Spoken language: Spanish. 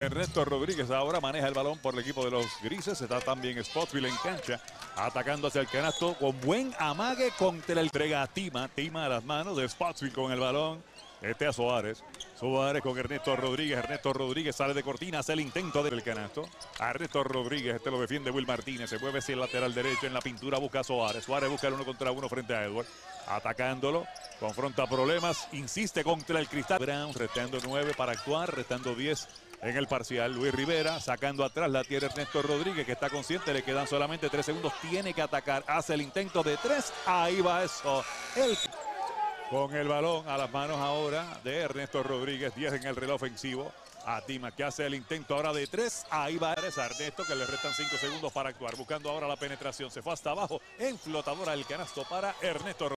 Ernesto Rodríguez ahora maneja el balón por el equipo de los grises. Está también Spotsville en cancha, atacando hacia el canasto con buen amague contra el entrega a Tima. Tima a las manos de Spotsville con el balón. Este a Soares. Suárez con Ernesto Rodríguez. Ernesto Rodríguez sale de cortina, hace el intento del canasto. Ernesto Rodríguez, este lo defiende Will Martínez. Se mueve hacia el lateral derecho en la pintura, busca a Suárez. Suárez busca el uno contra uno frente a Edward. Atacándolo, confronta problemas, insiste contra el cristal. Brown, restando nueve para actuar, restando 10 en el parcial. Luis Rivera sacando atrás la tierra Ernesto Rodríguez que está consciente, le quedan solamente tres segundos, tiene que atacar, hace el intento de tres, ahí va eso. El... Con el balón a las manos ahora de Ernesto Rodríguez, 10 en el reloj ofensivo. A Tima que hace el intento ahora de tres. Ahí va Ernesto que le restan cinco segundos para actuar. Buscando ahora la penetración. Se fue hasta abajo en flotadora el canasto para Ernesto Rodríguez.